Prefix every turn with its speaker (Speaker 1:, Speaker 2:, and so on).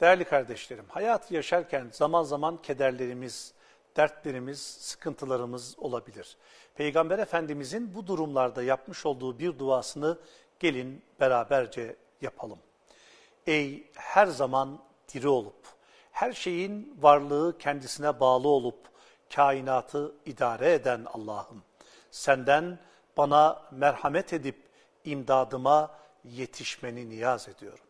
Speaker 1: Değerli kardeşlerim, hayatı yaşarken zaman zaman kederlerimiz, dertlerimiz, sıkıntılarımız olabilir. Peygamber Efendimizin bu durumlarda yapmış olduğu bir duasını gelin beraberce yapalım. Ey her zaman diri olup, her şeyin varlığı kendisine bağlı olup, kainatı idare eden Allah'ım. Senden bana merhamet edip imdadıma yetişmeni niyaz ediyorum.